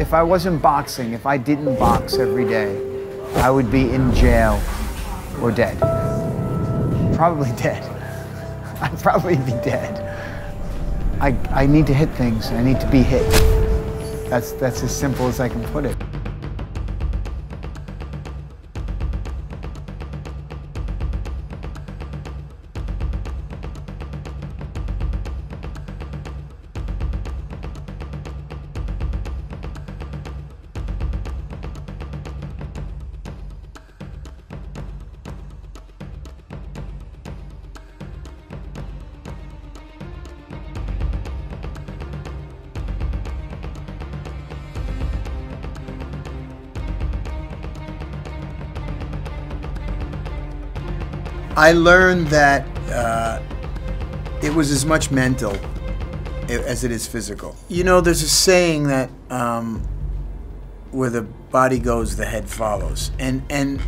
if I wasn't boxing, if I didn't box every day, I would be in jail or dead. Probably dead. I'd probably be dead. I, I need to hit things. I need to be hit. That's, that's as simple as I can put it. I learned that uh, it was as much mental as it is physical. You know, there's a saying that um, where the body goes, the head follows, and and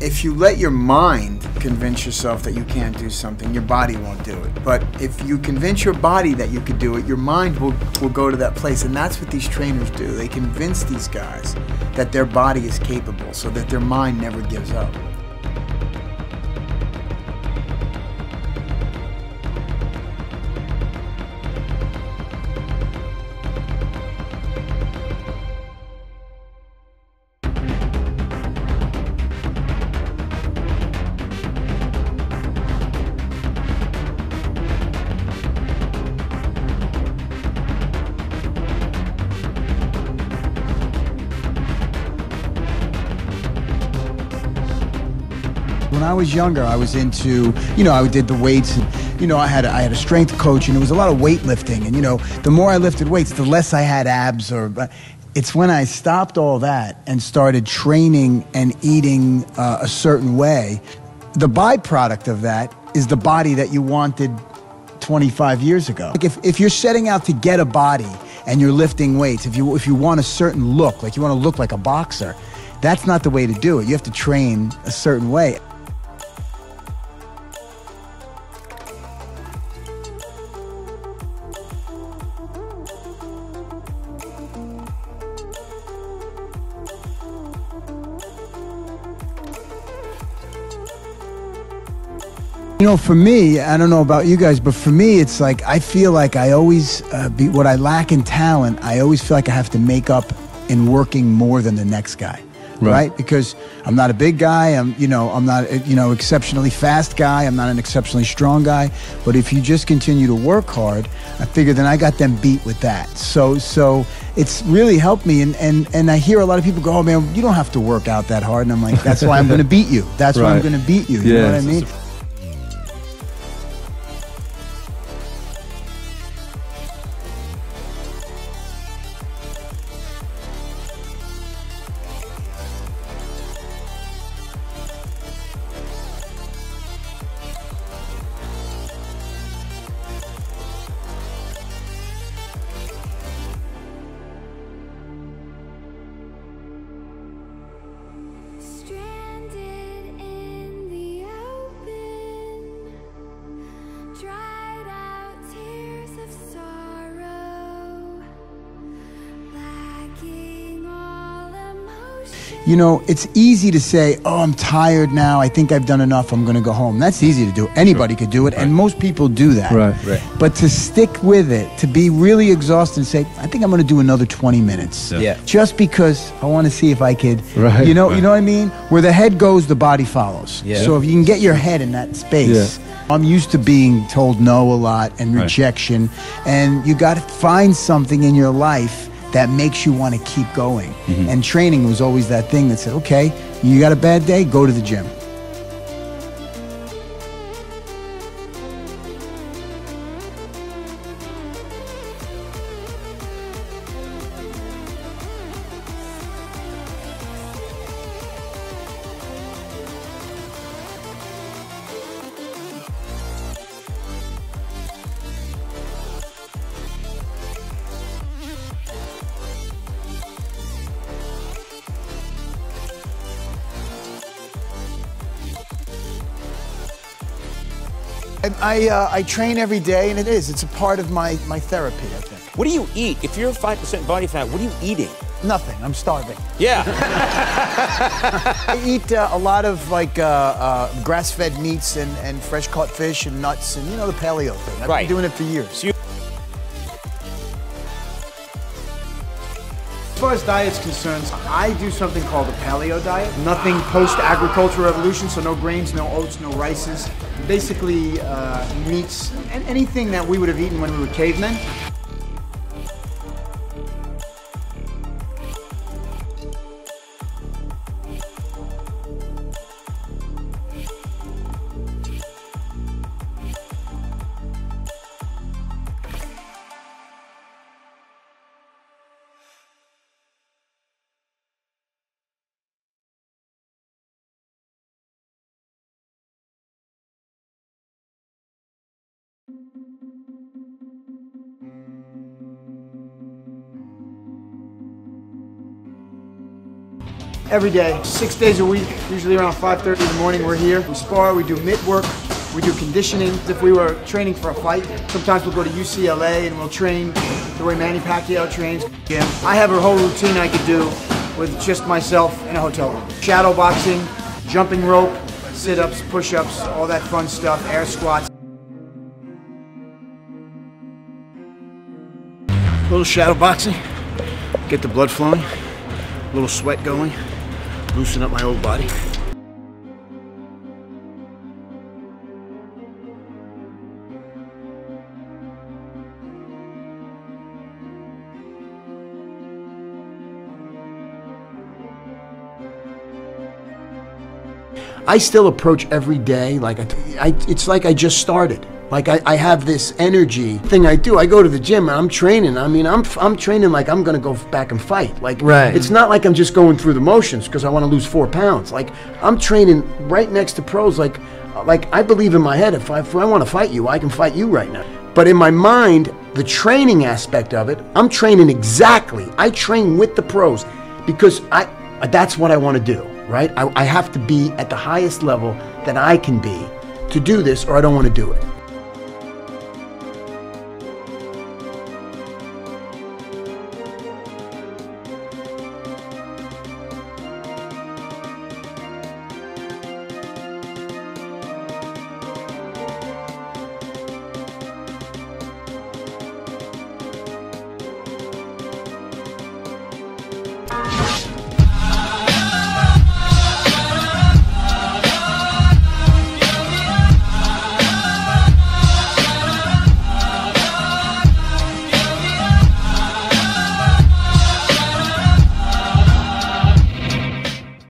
if you let your mind convince yourself that you can't do something, your body won't do it. But if you convince your body that you could do it, your mind will, will go to that place. And that's what these trainers do. They convince these guys that their body is capable so that their mind never gives up. When I was younger, I was into, you know, I did the weights and, you know, I had a, I had a strength coach and it was a lot of weightlifting. And, you know, the more I lifted weights, the less I had abs or, it's when I stopped all that and started training and eating uh, a certain way. The byproduct of that is the body that you wanted 25 years ago. Like if, if you're setting out to get a body and you're lifting weights, if you, if you want a certain look, like you want to look like a boxer, that's not the way to do it. You have to train a certain way. You know, for me, I don't know about you guys, but for me, it's like I feel like I always uh, be what I lack in talent. I always feel like I have to make up in working more than the next guy, right? right? Because I'm not a big guy. I'm, you know, I'm not, you know, exceptionally fast guy. I'm not an exceptionally strong guy. But if you just continue to work hard, I figure then I got them beat with that. So, so it's really helped me. And and and I hear a lot of people go, "Oh man, you don't have to work out that hard." And I'm like, "That's why I'm going to beat you. That's right. why I'm going to beat you." You yeah, know what I mean? You know, it's easy to say, oh, I'm tired now. I think I've done enough. I'm going to go home. That's easy to do. Anybody sure. could do it, right. and most people do that. Right, right. But to stick with it, to be really exhausted and say, I think I'm going to do another 20 minutes. Yeah. yeah. Just because I want to see if I could, right, you know, right. you know what I mean? Where the head goes, the body follows. Yeah. So if you can get your head in that space. Yeah. I'm used to being told no a lot and rejection, and you got to find something in your life that makes you want to keep going. Mm-hmm. And training was always that thing that said, okay, you got a bad day, go to the gym. I, uh, I train every day, and it is. It's a part of my, my therapy, I think. What do you eat? If you're 5% body fat, what are you eating? Nothing. I'm starving. Yeah. I eat uh, a lot of like uh, uh, grass-fed meats and, and fresh caught fish and nuts and you know the paleo thing. I've Right. been doing it for years. You- As far as diet's concerned, I do something called a paleo diet. Nothing post-agricultural revolution, so no grains, no oats, no rices. Basically, uh, meats and anything that we would have eaten when we were cavemen. Every day, six days a week, usually around 5.30 in the morning, we're here. We spar, we do mitt work, we do conditioning. If we were training for a fight, sometimes we'll go to UCLA and we'll train the way Manny Pacquiao trains. Yeah. I have a whole routine I could do with just myself in a hotel room. Shadow boxing, jumping rope, sit-ups, push-ups, all that fun stuff, air squats. Little shadow boxing, get the blood flowing, a little sweat going, loosen up my old body. I still approach every day like I, I, it's like I just started. Like I, I have this energy thing I do. I go to the gym and I'm training. I mean, I'm I'm training like I'm gonna go back and fight. Like Right. it's not like I'm just going through the motions because I want to lose four pounds. Like I'm training right next to pros. Like uh, like I believe in my head if I, if I want to fight you, I can fight you right now. But in my mind, the training aspect of it, I'm training exactly. I train with the pros because I that's what I want to do, right? I, I have to be at the highest level that I can be to do this, or I don't want to do it.